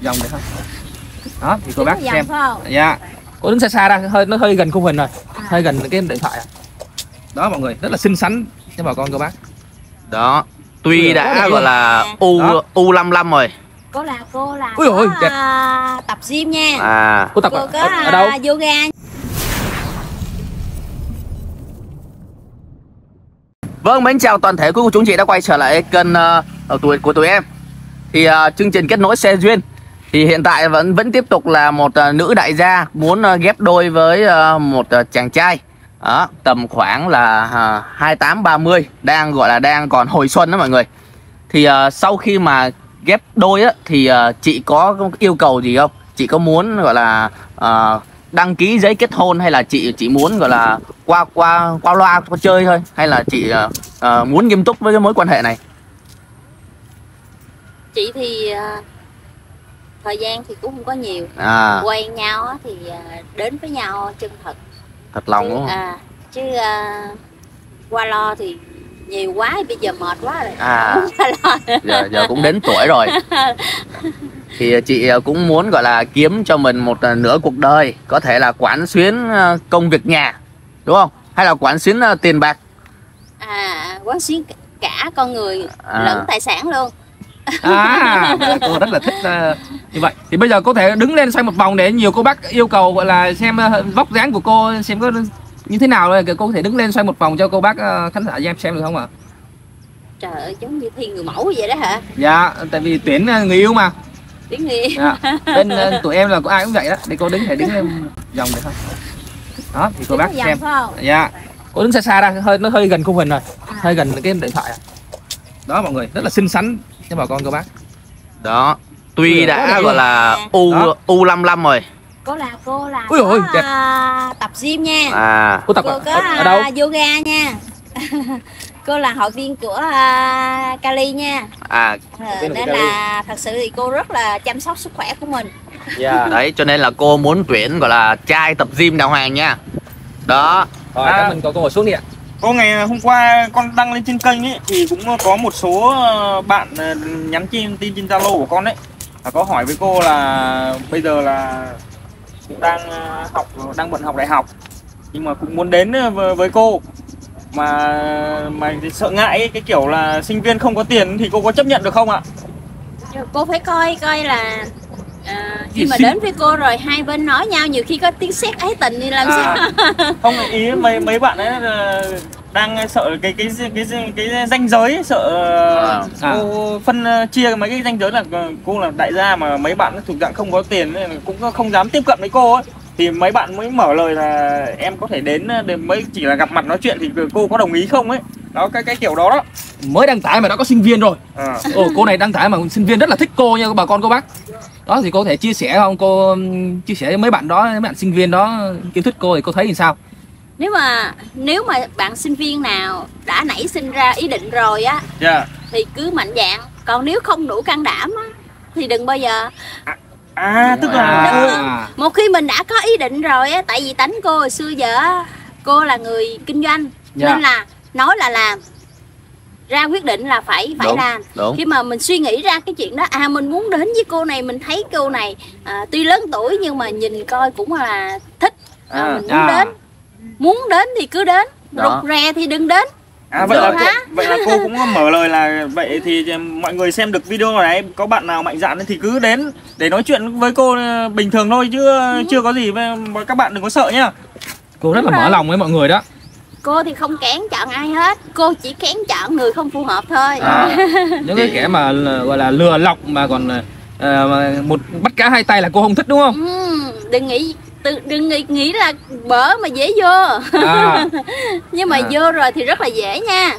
dòng được không đó thì cô bác xem dạ cô đứng xa xa ra hơi nó hơi gần khung hình rồi À. hơi gần cái điện thoại à. đó mọi người rất là xinh xắn cho bà con cô bác Đó. Tuy Ui, đã gọi là U Đó. U55 rồi. cô là cô là Ui ôi, có, đẹp. à, tập gym nha À. cô tập cô ở, có ở, ở đâu à, yoga Vâng, mến chào toàn thể quý cô chú chị đã quay trở lại kênh uh, ở tuổi của tụi em. Thì uh, chương trình kết nối xe duyên thì hiện tại vẫn vẫn tiếp tục là một uh, nữ đại gia muốn uh, ghép đôi với uh, một uh, chàng trai. Đó, tầm khoảng là uh, 28 30 đang gọi là đang còn hồi xuân đó mọi người. Thì uh, sau khi mà ghép đôi á thì uh, chị có yêu cầu gì không? Chị có muốn gọi là uh, đăng ký giấy kết hôn hay là chị chị muốn gọi là qua qua qua loa qua chơi thôi hay là chị uh, uh, muốn nghiêm túc với cái mối quan hệ này? chị thì uh thời gian thì cũng không có nhiều À, quen nhau á thì à, đến với nhau chân thật thật lòng chứ, đúng không? à, chứ à, qua lo thì nhiều quá bây giờ mệt quá rồi À. Giờ giờ cũng đến tuổi rồi. Thì chị uh, cũng muốn gọi là kiếm cho mình một nửa cuộc đời, có thể là quản xuyến công việc nhà, đúng không? Hay là quản xuyến tiền bạc. à quán xuyến cả con người À. lẫn tài sản luôn à cô rất là thích ờ, như vậy. Thì bây giờ có thể đứng lên xoay một vòng để nhiều cô bác yêu cầu gọi là xem ờ, vóc dáng của cô xem có như thế nào rồi cô có thể đứng lên xoay một vòng cho cô bác ờ, khán giả em xem được không ạ? Trời ơi giống như thi người mẫu vậy đó hả? Dạ tại vì tuyển người yêu mà. Tiếng nghi dạ. bên ờ, tụi em là có ai cũng vậy đó. Để cô đứng thể đứng lên vòng được không? Đó thì cô bác dòng xem. dạ. Cô đứng xa xa ra hơi nó hơi gần khung hình rồi. À. hơi gần cái điện thoại à. đó mọi người rất là xinh xắn cho bà con cô bác Đó. Tuy đã gọi là U Đó. U55 rồi. cô là cô là Ui ôi, có đẹp. à, tập gym nha À, cô tập cô ở, có ở, ở đâu à, yoga nha cô là hội viên của à, Kali nha à Ờ, nên là thật sự thì cô rất là chăm sóc sức khỏe của mình dạ đấy cho nên là cô muốn tuyển gọi là trai tập gym đàng hoàng nha. Đó. rồi À. các mình có câu hỏi xuống đi ạ có ngày hôm qua con đăng lên trên kênh ấy thì cũng có một số ờ, bạn ờ, nhắn tin tin trên Zalo của con đấy. Và có hỏi với cô là bây giờ là cũng đang ờ, học đang bận học đại học nhưng mà cũng muốn đến với, với cô mà mà sợ ngại ấy, cái kiểu là sinh viên không có tiền thì cô có chấp nhận được không ạ? cô phải coi coi là à, khi mà đến với cô rồi hai bên nói nhau nhiều khi có tiếng sét ái tình thì làm sao? À, không ý mấy mấy bạn ấy là đang sợ cái cái cái cái, cái danh giới sợ À. cô phân ờ, chia mấy cái danh giới là ờ, cô là đại gia mà mấy bạn thuộc dạng không có tiền nên cũng không dám tiếp cận với cô ấy. Thì mấy bạn mới mở lời là em có thể đến để mới chỉ là gặp mặt nói chuyện thì cô có đồng ý không ấy đó cái cái kiểu đó đó. Mới đăng tải mà đã có sinh viên rồi. À. Ồ, cô này đăng tải mà sinh viên rất là thích cô nha bà con cô bác. Đó thì cô có thể chia sẻ không? Cô chia sẻ với mấy bạn đó mấy bạn sinh viên đó yêu thích cô thì cô thấy thì sao? Nếu mà nếu mà bạn sinh viên nào đã nảy sinh ra ý định rồi á dạ. thì cứ mạnh dạn. Còn nếu không đủ can đảm á thì đừng bao giờ. À tức là à, một khi mình đã có ý định rồi á tại vì tánh cô hồi xưa giờ á, cô là người kinh doanh Dạ. nên là nói là làm ra quyết định là phải phải Đúng. làm Đúng. khi mà mình suy nghĩ ra cái chuyện đó à mình muốn đến với cô này mình thấy cô này à, tuy lớn tuổi nhưng mà nhìn coi cũng là thích à, À, mình muốn à. đến muốn đến thì cứ đến Đó. rụt rè thì đừng đến À vậy Được là hả? vậy là cô cũng mở lời là vậy thì mọi người xem được video này có bạn nào mạnh dạn thì cứ đến để nói chuyện với cô ờ, bình thường thôi chứ ờ, chưa có gì các bạn đừng có sợ nhá. cô rất là mở lòng với mọi người đó cô thì không kén chọn ai hết cô chỉ kén chọn người không phù hợp thôi à, những cái kẻ mà gọi là lừa lọc mà còn mà một bắt cá hai tay là cô không thích đúng không Ừm, đừng nghĩ tự đừng nghĩ, nghĩ là bở mà dễ vô à, nhưng mà À. vô rồi thì rất là dễ nha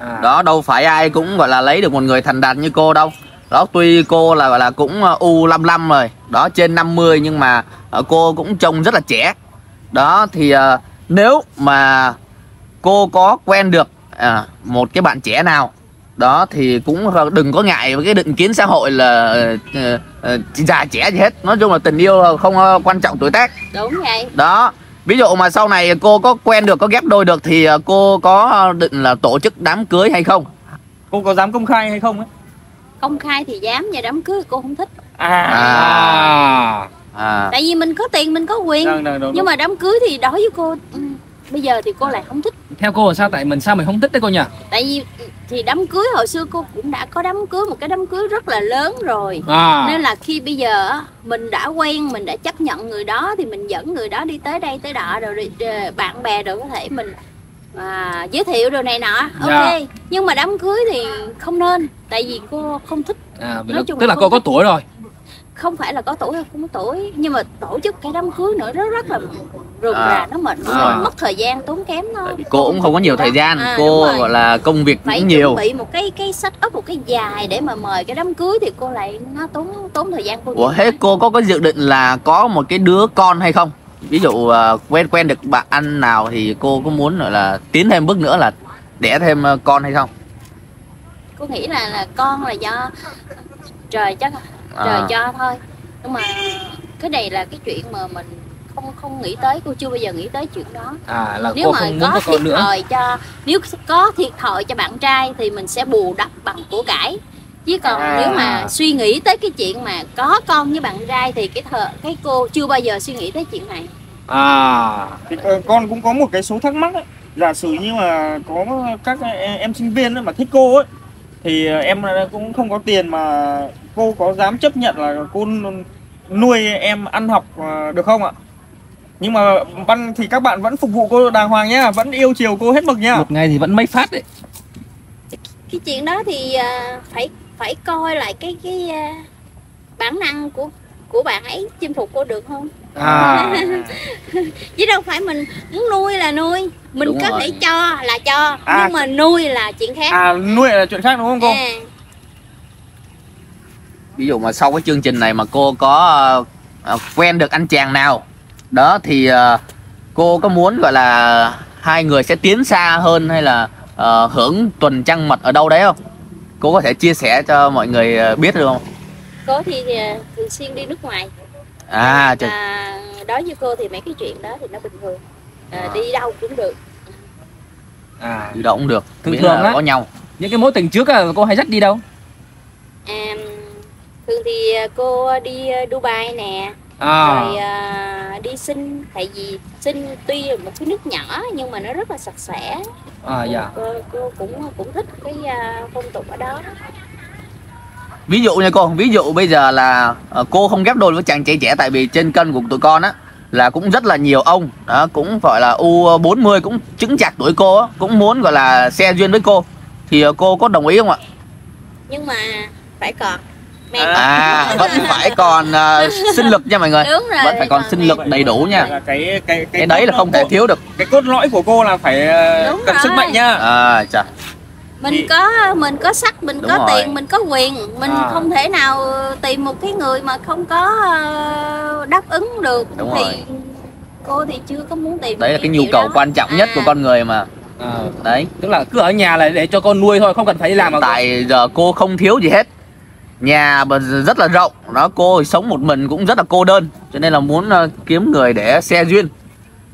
à. Đó đâu phải ai cũng gọi là lấy được một người thành đạt như cô đâu. Đó tuy cô là gọi là cũng ờ, U55 rồi, đó trên 50 nhưng mà ờ, cô cũng trông rất là trẻ. Đó thì ờ, nếu mà cô có quen được à, một cái bạn trẻ nào đó thì cũng đừng có ngại với cái định kiến xã hội là ờ, ờ, già trẻ gì hết. Nói chung là tình yêu không ờ, quan trọng tuổi tác. Đúng vậy. Đó ví dụ mà sau này cô có quen được có ghép đôi được thì cô có định là tổ chức đám cưới hay không? Cô có dám công khai hay không ấy? công khai thì dám và đám cưới cô không thích. À, à. À. Tại vì mình có tiền mình có quyền. Đúng, đúng, đúng. nhưng mà đám cưới thì đối với cô ừ, bây giờ thì cô lại không thích theo cô là sao? Tại mình sao mình không thích đấy cô nhỉ? Tại vì thì đám cưới hồi xưa cô cũng đã có đám cưới một cái đám cưới rất là lớn rồi. À. Nên là khi bây giờ á, mình đã quen mình đã chấp nhận người đó thì mình dẫn người đó đi tới đây tới đọ rồi ờ, bạn bè rồi có thể mình à, giới thiệu đồ này nọ. Ok. Dạ. nhưng mà đám cưới thì không nên tại vì cô không thích. À nói nó- chung tức là là cô cô có tuổi rồi không phải là có tuổi hay không có tuổi nhưng mà tổ chức cái đám cưới nữa rất rất là rườm À, rà nó mệt rồi. mất thời gian tốn kém vì cô cũng không có nhiều thời gian À, cô gọi là công việc phải cũng nhiều bị một cái cái sách up một cái dài để mà mời cái đám cưới thì cô lại nó tốn tốn thời gian cô Ủa thế cô có cái dự định là có một cái đứa con hay không? Ví dụ à, quen quen được bạn ăn nào thì cô có muốn gọi là tiến thêm bước nữa là đẻ thêm à, con hay không? cô nghĩ là là con là do trời chắc trời À. cho thôi nhưng mà cái này là cái chuyện mà mình không không nghĩ tới cô chưa bao giờ nghĩ tới chuyện đó à là nếu cô mà không có thiệt con nữa thòi cho nếu có thiệt thòi cho bạn trai thì mình sẽ bù đắp bằng của cải chứ còn À. nếu mà suy nghĩ tới cái chuyện mà có con với bạn trai thì cái thợ cái cô chưa bao giờ suy nghĩ tới chuyện này à Thì, ờ, con cũng có một cái số thắc mắc ấy. giả sử như mà có các em, em sinh viên ấy mà thích cô ấy thì ờ, em cũng không có tiền mà cô có dám chấp nhận là cô nuôi em ăn học ờ, được không ạ? Nhưng mà văn thì các bạn vẫn phục vụ cô đàng hoàng nhá vẫn yêu chiều cô hết mực nhá. Một ngày thì vẫn mấy phát đấy. Cái chuyện đó thì à, phải phải coi lại cái cái bản năng của của bạn ấy chinh phục cô được không à chứ đâu phải mình muốn nuôi là nuôi mình Đúng có rồi. thể cho là cho À. nhưng mà nuôi là chuyện khác à nuôi là chuyện khác đúng không cô à, Ví dụ mà sau cái chương trình này mà cô có à, à, quen được anh chàng nào đó thì à, cô có muốn gọi là hai người sẽ tiến xa hơn hay là à, hưởng tuần trăng mật ở đâu đấy không? Cô có thể chia sẻ cho mọi người à, biết được không? cô thì à, thường xuyên đi nước ngoài À trời, à, đối với cô thì mấy cái chuyện đó thì nó bình thường. À, À. đi đâu cũng được. À đi đâu cũng được, Thường miễn thường là á. có nhau. những cái mối tình trước à, cô hay dắt đi đâu? À, thường thì à, cô đi à, Dubai nè. À. Rồi à, đi sinh tại vì sinh tuy là một cái nước nhỏ nhưng mà nó rất là sạch sẽ. À dạ. Cô, cô cũng cũng thích cái à, phong tục ở đó ví dụ nha cô ví dụ bây giờ là ờ, cô không ghép đôi với chàng trai trẻ tại vì trên cân của tụi con á là cũng rất là nhiều ông đó cũng gọi là u 40 cũng chứng chạc tuổi cô á cũng muốn gọi là xe duyên với cô. Thì ờ, cô có đồng ý không ạ? Nhưng mà phải còn. Mẹ à. vẫn phải còn ờ, sinh lực nha mọi người. Đúng rồi vẫn phải còn sinh lực đầy đủ nha. Là cái cái cái đấy là không thể thiếu được. Cái cốt lõi của cô là phải Đúng cần sức mạnh nha. À chà mình Thì- có mình có sắc mình Đúng có rồi. tiền mình có quyền mình À. không thể nào tìm một cái người mà không có ờ, đáp ứng được Đúng thì rồi. cô thì chưa có muốn tìm đấy là cái nhu cầu đó. quan trọng nhất của À. con người mà à đấy tức là cứ ở nhà là để cho con nuôi thôi không cần phải đi làm mà tại giờ cô không thiếu gì hết nhà rất là rộng đó cô sống một mình cũng rất là cô đơn cho nên là muốn ờ, kiếm người để xe duyên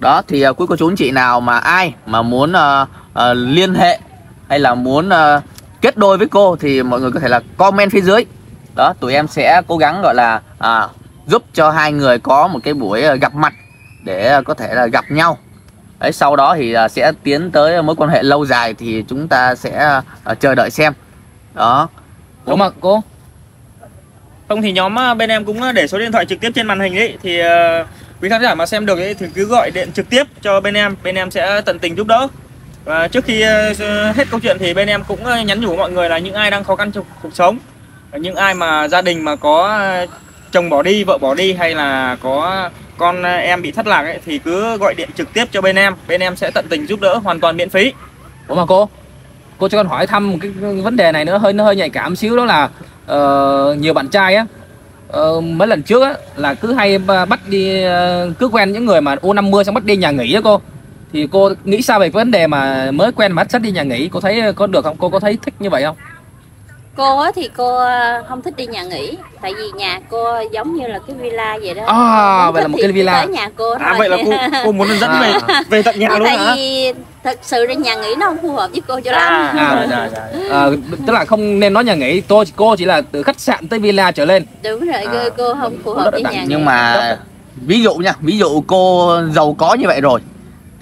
đó thì uh, quý cô chú anh chị nào mà ai mà muốn ờ, ờ, liên hệ hay là muốn ờ, kết đôi với cô thì mọi người có thể là comment phía dưới. Đó tụi em sẽ cố gắng gọi là à, giúp cho hai người có một cái buổi ờ, gặp mặt để ờ, có thể là gặp nhau. Đấy sau đó thì sẽ tiến tới mối quan hệ lâu dài thì chúng ta sẽ chờ đợi xem. Đó. Đúng không cô? Không thì nhóm bên em cũng để số điện thoại trực tiếp trên màn hình ấy thì ờ, quý khán giả mà xem được ấy thì cứ gọi điện trực tiếp cho bên em, bên em sẽ tận tình giúp đỡ. Và trước khi ờ, hết câu chuyện thì bên em cũng ờ, nhắn nhủ mọi người là những ai đang khó khăn trong cuộc sống, những ai mà gia đình mà có ờ, chồng bỏ đi, vợ bỏ đi hay là có con em bị thất lạc ấy thì cứ gọi điện trực tiếp cho bên em, bên em sẽ tận tình giúp đỡ hoàn toàn miễn phí. Ủa mà cô cô cho con hỏi thăm một cái vấn đề này nữa hơi nó hơi nhạy cảm xíu đó là uh, nhiều bạn trai á uh, mấy lần trước á là cứ hay bắt đi uh, cứ quen những người mà u 50 xong bắt đi nhà nghỉ á cô thì cô nghĩ sao về cái vấn đề mà mới quen mà bắt đi nhà nghỉ? Cô thấy có được không? Cô có thấy thích như vậy không? Cô á thì cô ờ, không thích đi nhà nghỉ. Tại vì nhà cô giống như là cái villa vậy đó. À, Muốn vậy là một cái villa. tới nhà cô À thôi. vậy là cô cô muốn dẫn về À. về tận nhà luôn tại hả? vì thật sự ra nhà nghỉ nó không phù hợp với cô cho lắm à, À, dạ, dạ, dạ. Ờ, tức là không nên nói nhà nghỉ. Tôi cô chỉ là từ khách sạn tới villa trở lên. Đúng rồi À. cô, không phù hợp là với nhà nghỉ. Nhưng mà ví dụ nha ví dụ cô giàu có như vậy rồi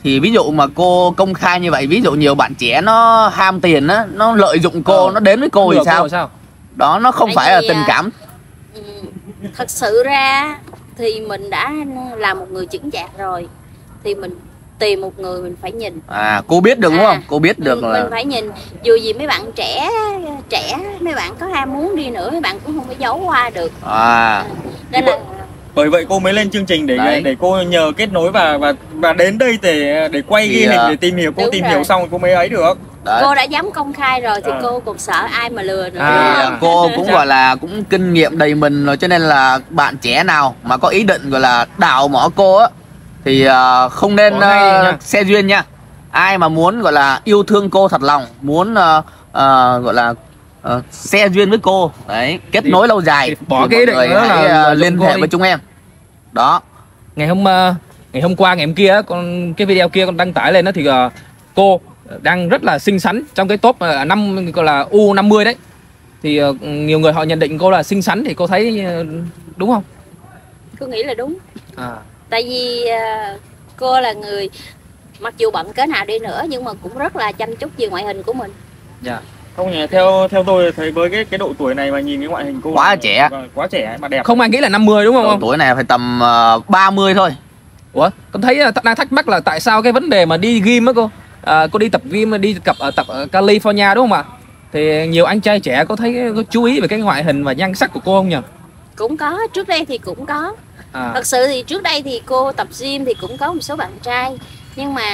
thì ví dụ mà cô công khai như vậy ví dụ nhiều bạn trẻ nó ham tiền á nó lợi dụng cô Ờ. nó đến với cô thì sao? là sao? Đó nó không Tại phải là vì, tình à, cảm. Ừ, thật sự ra thì mình đã là một người chững chạc rồi thì mình tìm một người mình phải nhìn. À cô biết được đúng À, không? Cô biết được mình, là mình phải nhìn. Dù gì mấy bạn trẻ trẻ mấy bạn có ham muốn đi nữa mấy bạn cũng không có giấu qua được. À. Nên là bởi vậy cô mới lên chương trình để Đấy. để cô nhờ kết nối và và và đến đây để để quay Thì, ghi hình à, để tìm hiểu cô tìm rồi. hiểu xong rồi cô mới ấy được. Đấy. Cô đã dám công khai rồi thì À. cô còn sợ ai mà lừa nữa À. Cô cũng gọi là cũng kinh nghiệm đầy mình rồi cho nên là bạn trẻ nào mà có ý định gọi là đào mỏ cô á thì à, không nên à, xe duyên nha. Ai mà muốn gọi là yêu thương cô thật lòng muốn à, à, gọi là à, xe duyên với cô đấy kết Thì- nối lâu dài thì bỏ thì cái ý mọi định hãy, là liên hệ với chúng em. Đó. Ngày hôm ờ, ngày hôm qua ngày hôm kia con cái video kia con đăng tải lên đó thì ờ, cô đang rất là xinh xắn trong cái top ờ, năm gọi là u 50 đấy. Thì ờ, nhiều người họ nhận định cô là xinh xắn thì cô thấy đúng không? Cô nghĩ là đúng. À, tại vì cô là người mặc dù bận cỡ nào đi nữa nhưng mà cũng rất là chăm chút về ngoại hình của mình. Dạ. Không nhỉ theo theo tôi thấy với cái cái độ tuổi này mà nhìn cái ngoại hình cô Quá là- trẻ. vâng, quá trẻ mà đẹp. Không ai nghĩ là 50 đúng không, Độ tuổi này phải tầm uh, 30 thôi Ủa con thấy ờ, đang thắc mắc là tại sao cái vấn đề mà đi gym á cô? À, cô đi tập gym đi tập ở tập ở California đúng không ạ? Thì nhiều anh trai trẻ có thấy có chú ý về cái ngoại hình và nhan sắc của cô không nhỉ? Cũng có trước đây thì cũng có. À, thật sự thì trước đây thì cô tập gym thì cũng có một số bạn trai. Nhưng mà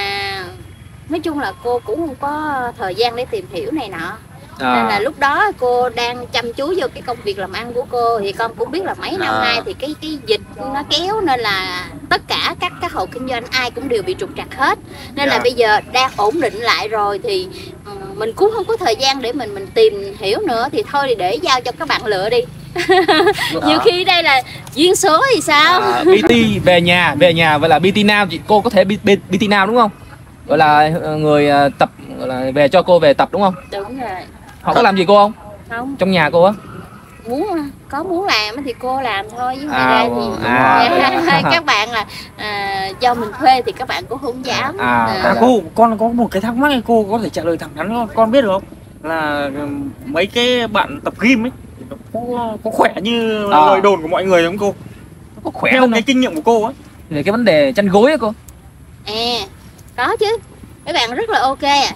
nói chung là cô cũng không có thời gian để tìm hiểu này nọ nên là lúc đó cô đang chăm chú vô cái công việc làm ăn của cô. Thì con cũng biết là mấy năm À. nay thì cái cái dịch nó kéo nên là tất cả các các hộ kinh doanh ai cũng đều bị trục trặc hết. Nên là Dạ. bây giờ đang ổn định lại rồi thì ừ, mình cũng không có thời gian để mình mình tìm hiểu nữa. Thì thôi thì để giao cho các bạn lựa đi. Nhiều khi đây là duyên số thì sao? À, BT về nhà về nhà. Vậy là BT Now chị cô có thể BT Now đúng không? Gọi là ờ, người ờ, tập gọi là về cho cô về tập đúng không? Đúng rồi họ có làm gì cô không không trong nhà cô á muốn có muốn làm thì cô làm thôi chứ ngoài À, ra thì à. các bạn là à, do mình thuê thì các bạn cũng không dám À, À, À, cô con có một cái thắc mắc này cô có thể trả lời thẳng thắn không? Con biết được không? Là ừm, mấy cái bạn tập gym ấy có, có khỏe như À. lời đồn của mọi người không cô? có khỏe Theo cái kinh nghiệm của cô ấy. về cái vấn đề chăn gối á cô à có chứ mấy bạn rất là ok à